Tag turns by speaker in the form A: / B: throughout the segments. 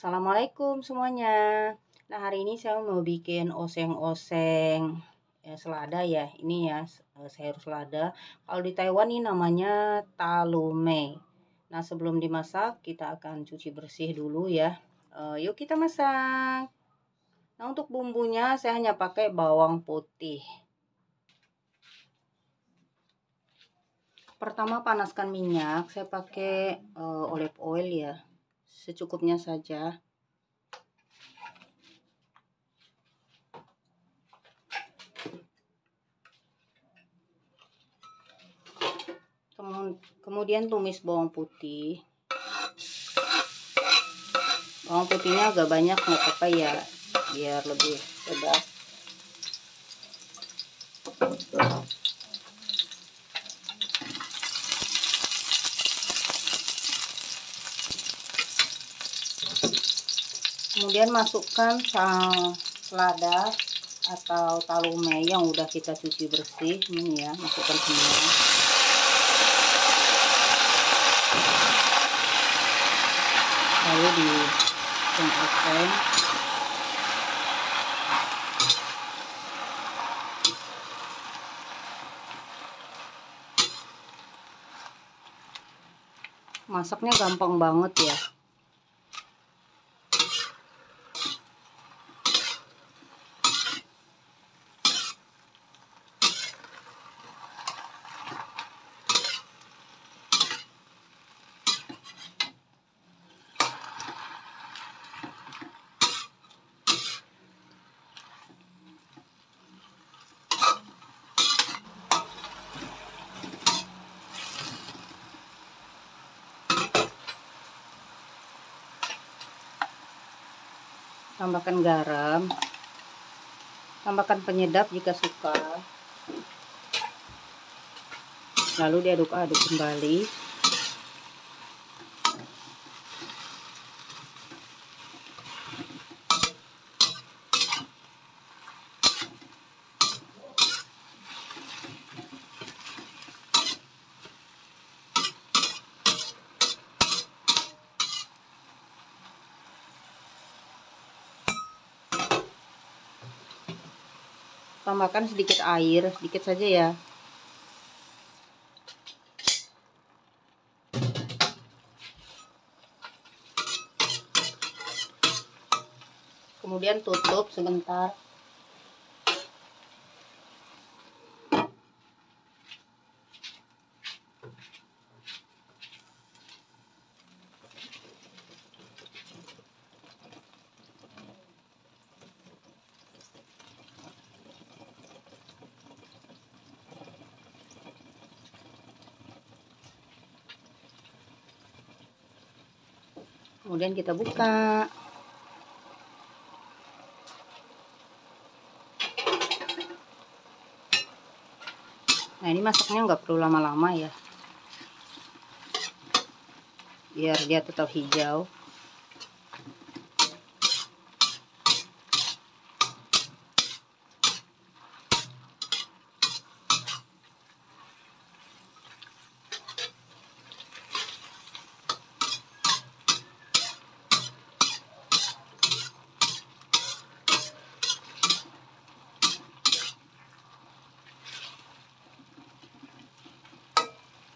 A: Assalamualaikum semuanya. Nah, hari ini saya mau bikin oseng-oseng ya, selada ya. Ini ya, eh, sayur selada. Kalau di Taiwan ini namanya talume. Nah, sebelum dimasak, kita akan cuci bersih dulu ya. Uh, yuk kita masak. Nah, untuk bumbunya saya hanya pakai bawang putih. Pertama panaskan minyak, saya pakai uh, olive oil ya secukupnya saja. Kemudian tumis bawang putih. Bawang putihnya agak banyak nggak apa-apa ya biar lebih pedas kemudian masukkan selada atau talume yang udah kita cuci bersih. Ini ya masukkan semua. Lalu di oseng masaknya gampang banget ya tambahkan garam. Tambahkan penyedap jika suka. Lalu diaduk-aduk kembali tambahkan sedikit air sedikit saja ya. Kemudian tutup sebentar kemudian kita buka. Nah ini masaknya nggak perlu lama-lama ya. Biar dia tetap hijau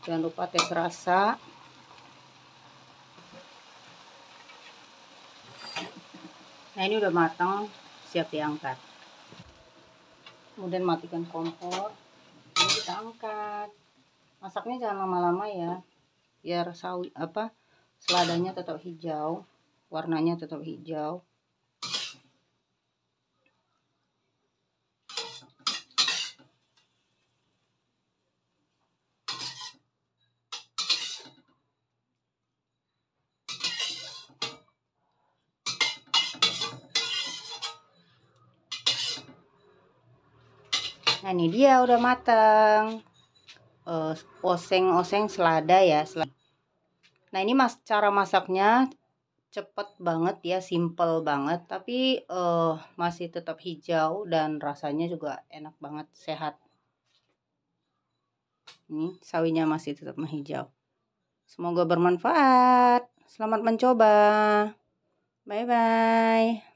A: jangan lupa tes rasa nah ini udah matang siap diangkat. Kemudian matikan kompor. Ini kita angkat. Masaknya jangan lama-lama ya. Biar sawi apa seladanya tetap hijau warnanya tetap hijau Nah ini dia udah matang. Uh, oseng-oseng selada ya. Selada. Nah ini mas cara masaknya cepet banget ya, simple banget. Tapi uh, masih tetap hijau dan rasanya juga enak banget, sehat. Ini sawinya masih tetap menghijau. Semoga bermanfaat. Selamat mencoba. Bye-bye.